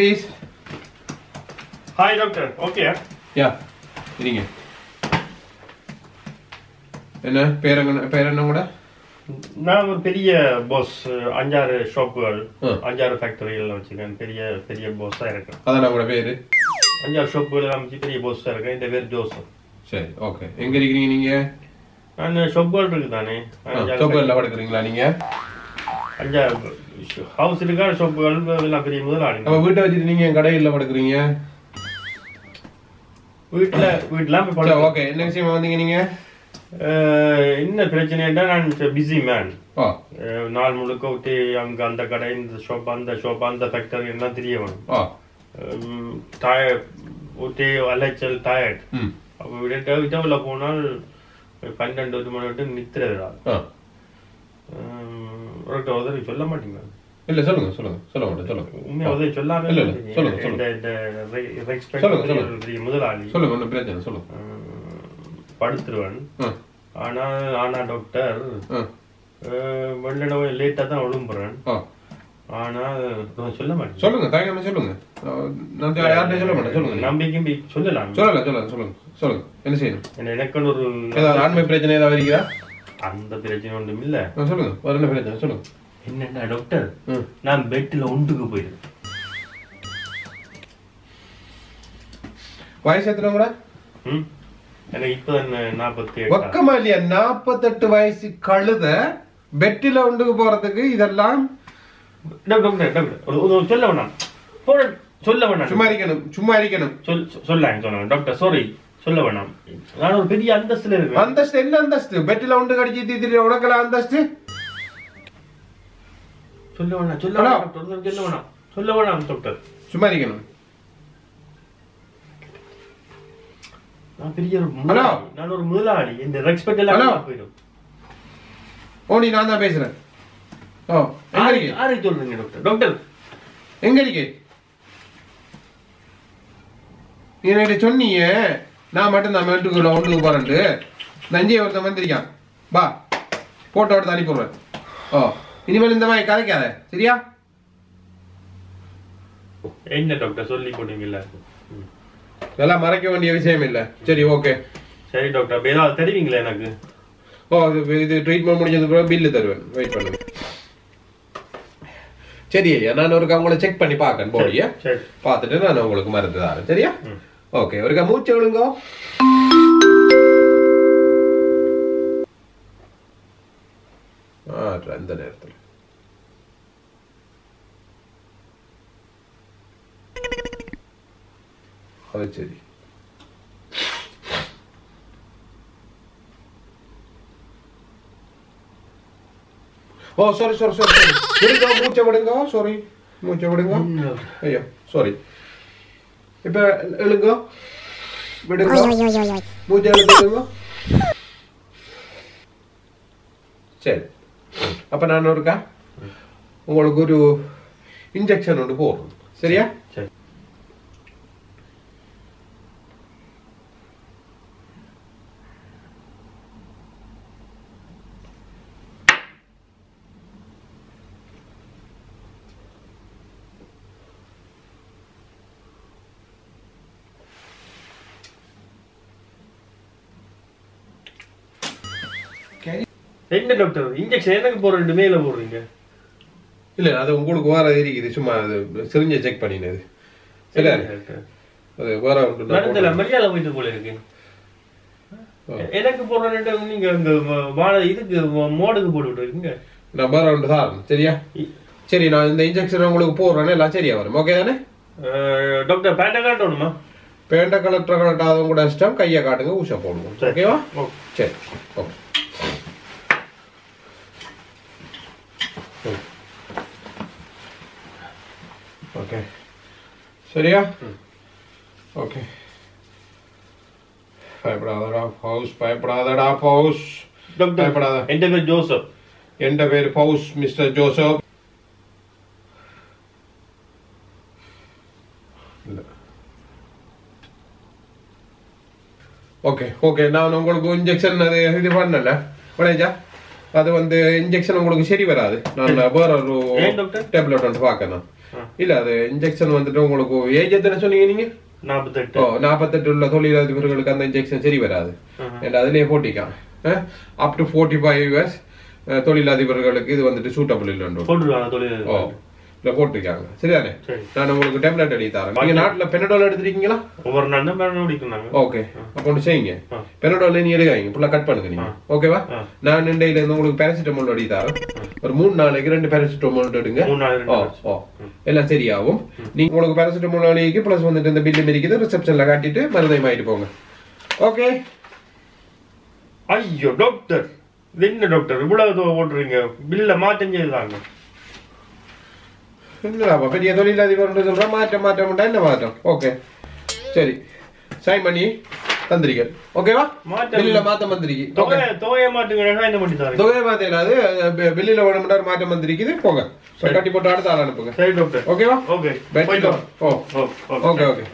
Please hi doctor okay yeah இருங்க என்ன பேர் என்ன பேர் என்ன கூட நான் ஒரு பெரிய பாஸ் அஞ்சாறு ஷாப்புகள். அஞ்சாறு ஃபேக்டரிகள் வச்சிருக்கேன். பெரிய பெரிய பாஸா இருக்கேன் அதான் உங்களோட பேரு அஞ்சாறு ஷாப்புகள் வச்சு பெரிய பாஸா இருக்கேன் இந்த பேர் ஜோசப் சரி ஓகே எங்க இருக்கிறீங்க நீங்க நான் ஷாப்புகள் இருக்கு தானே சோப்பர்ல படுக்கிறீங்களா நீங்க அஞ்சாறு ஹவுஸ் இருக்கா ஷாப்புகள் எல்லாம் பெரிய முதலாளி. அப்ப வீட்டை வச்சுட்டு நீங்க கடையில் படுக்கிறீங்க? வீட்டுல வீட்டுல போய் படுக்க- ஓகே என்ன விஷயமா வந்தீங்க நீங்க? என்ன பிரச்சனைன்னா நான் பிஸி மேன் நாள் முழுக்க விட்டு அங்க அந்த கடை இந்த ஷாப் அந்த ஷாப் அந்த ஃபேக்டரி எல்லாம் தெரிய வேணும் டயர்ட் விட்டு அலைச்சல் டயர்ட் அப்போ விட விட்டவில் போனால் பன்னெண்டு ஒரு மணி விட்டு நித்துறதுடா ஒரு உதவி சொல்ல மாட்டீங்க இல்ல சொல்லுங்க சொல்லுங்க சொல்ல மாட்டேன் சொல்லுங்க. உண்மையா உதவி சொல்லாம இல்ல, இல்ல, சொல்லுங்க, சொல்லுங்க. முதலாளி. சொல்லுங்க ஒன்றும் பிரச்சனை சொல்லுங்க. படுத்துருவன். ஆனா ஆனா டாக்டர் ஆ. வெள்ளடவை லேட்டா தான் எழும்புறேன் ஆ. ஆனா சொல்ல மாட்டேன் சொல்லுங்க தயங்காம சொல்லுங்க. நான் சொல்ல மாட்டேன் சொல்லுங்க. நம்பிக்கை சொல்லலாம். சொல்லல சொல்லல சொல்லுங்க சொல்லுங்க. என்ன செய்யணும்? என்ன- எனக்குன்னு ஒரு ஏதாவது ஆண்மை பிரச்சனை ஏதாவது இருக்கிறா அந்த பிரச்சனை ஒன்றும் இல்ல. சொல்லுங்க. என்ன பிரச்சனை? சொல்லுங்க. என்னன்னா டாக்டர். நான் பெட்ல ஒன்றுக்கு போயிருக்கேன் வயசு எத்தனை கூட ம்? எனக்கு இப்பதான் நாற்பத்தி வக்கமா இல்லையா? நாற்பத்தெட்டு வயசு கழுத பெட்டில உண்டுக்கு போறதுக்கு இதெல்லாம் சொல்ல வேணாம். சொல்ல வேணாம். சும்மா இருக்கணும் சும்மா இருக்கணும். சொல் சொல்லாங்க சொன்னாங்க டாக்டர் சாரி சொல்ல வேணாம். நான் ஒரு பெரிய அந்தஸ்துல இருக்கேன். அந்தஸ்து என்ன அந்தஸ்து? பெட்டில உண்டு கடிச்சு தீத்திரி உனக்கெல்லாம் அந்தஸ்து? சொல்ல வேணாம் சொல்ல. வேணாம் சொல்ல வேணாம். சொல்ல வேணாம் டாக்டர் சும்மா இருக்கணும். நான் பெரிய ஒரு. நான் ஒரு முதலாளி. இந்த ரெஸ்பெக்ட் எல்லாம் போயிடும். ஓ நீ நான் தான் பேசுறேன். ஓ எங்க யாரை சொல்றீங்க டாக்டர் டாக்டர் எங்க இருக்கு நீ என்கிட்ட சொன்னீங்க நான் மட்டும் தான் மேட்டுக்குள்ள ஒன்றுக்கு போறேன்ட்டு. நஞ்சை ஒருத்தன் வந்திருக்கான். பா போட்டோ எடுத்து அனுப்பிடுறேன் ஓ இனிமேல் இந்த மாதிரி கதைக்காத. சரியா? என்ன டாக்டர் சொல்லி போட்டீங்கல்ல. இதெல்லாம் மறைக்க வேண்டிய விஷயம் இல்லை. சரி ஓகே சரி டாக்டர் ஏதாவது தெரிவிங்களா எனக்கு? ஓ இது ட்ரீட்மெண்ட் முடிஞ்சதுக்கு அப்புறம் பில்லு தருவேன். வெயிட் பண்ணுங்க. சரி ஐயா. நான் ஒருக்கா உங்களை செக் பண்ணி பார்க்கறேன். போடியா? சரி பார்த்துட்டு நான் உங்களுக்கு மருந்து தரேன். சரியா? ம். ஓகே ஒருக்கா மூச்சு விழுங்கோ ஆ அந்த நேரத்தில் அது சரி ஓ சாரி சாரி சாரி சாரி விடுங்க மூச்சை விடுங்க சாரி மூச்சை விடுங்க ஐயோ சாரி இப்ப எழுங்க விடுங்க மூச்சை எழுதுங்க சரி அப்ப நான் ஒருக்கா உங்களுக்கு ஒரு இன்ஜெக்ஷன் ஒன்று போடுறோம் சரியா சரி என்ன டாக்டர் இன்ஜெக்ஷன் எனக்கு போடுறது மேல போடுறீங்க? இல்ல அது உங்களுக்கு வேற இருக்குது. சும்மா அது சிரிஞ்ச செக் பண்ணினது. இல்ல? டாக்டர். அது வேற ஒன்று. மரியாதை போயிட்டு போல இருக்கு. எனக்கு போடுறேன்ட்டு நீங்க இந்த வாழை இதுக்கு மோடுக்கு போட்டு விட்டுருக்கீங்க. நான் வேற ஒன்று தான் சரியா? சரி நான் இந்த இன்ஜெக்ஷன் உங்களுக்கு போடுறேன்னு எல்லாம் சரியா வரும். ஓகே தானே? டாக்டர் பேட்டை காட்டணுமா பேண்ட கலெக்டர் கலெக்டாதவங்க கூட இஷ்டம் கையை காட்டுங்க ஊசா போடுவோம் சரி. ஓகேவா ஓகே. சரி ஓகே ஓகே சரியா ஓகே பயப்படாதடா பவுஸ் பயப்படாதடா பவுஸ் பயப்படாத பேர் ஜோசப் எந்த பேர் பவுஸ் மிஸ்டர் ஜோசப் இல்ல ஓகே ஓகே நான் உங்களுக்கு இன்ஜெக்ஷன் அது இது பண்ணல உடனேஜா அது வந்து இன்ஜெக்ஷன் உங்களுக்கு சரி வராது நான் வேற ஒரு? டேப்லெட் வந்து பார்க்கணும். இல்ல அது இன்ஜெக்ஷன் வந்துட்டு உங்களுக்கு ஏஜ் எத்தனை சொன்னீங்க நீங்க நாற்பத்தெட்டு ஓ நாற்பத்தெட்டு உள்ள தொழிலதிபர்களுக்கு அந்த இன்ஜெக்ஷன் சரி வராது அதுலயே போட்டிக்கான் up to forty five years தொழிலதிபர்களுக்கு இது வந்துட்டு சூட்டபிள் தொழில் ஓ இல்ல போட்டிருக்காங்க. சரிதானே? சரி. நான் உங்களுக்கு டேப்லெட் எழுதி தரேன். நீங்க நாட்டுல பெனடோல் எடுத்துருக்கீங்களா ஒவ்வொரு நாளும் மருந்து குடிக்கிறாங்க ஓகே அப்போ ஒன்று செய்யுங்க. பெனடோல் நீ எடுக்காங்க ஃபுல்லா கட் பண்ணுங்க நீங்க. ஓகேவா. நான் இண்டையில இருந்து உங்களுக்கு பேராசிட்டமால் எழுதி தரேன். ஒரு மூணு நாளைக்கு ரெண்டு பேராசிட்டமால் எடுங்க. நாள் ஓ ஓ. எல்லாம் சரியாகும். நீங்க உங்களுக்கு பேராசிட்டமால் அழிக்கு ப்ளஸ் வந்துட்டு இந்த பில்லு இருக்குது. ரிசப்ஷன்ல காட்டிட்டு மருந்தையும் ஆயிட்டு போங்க. ஓகே ஐயோ டாக்டர் என்ன டாக்டர் இவ்வளவு தூரம் போட்டுறீங்க பில்ல மாற்றம் செய்தாங்க என்னடாப்பா பெரிய தொழிலதிபர் சொல்ற மாற்றம் மாற்றம் உண்டா என்ன மாற்றம் ஓகே சரி சைன் பண்ணி தந்திரிக்க ஓகேவா. பில்லுல மாத்தம் வந்திருக்கு தொகையை மாட்டுங்க என்ன பண்ணி தாங்க தொகை மாத்தம் இல்லாது பில்லுல வேணும்னா ஒரு மாற்றம் வந்திருக்குது போங்க கட்டி போட்டு அடுத்த ஆள் அனுப்புங்க சரி டாக்டர் ஓகேவா ஓகே ஓகே ஓகே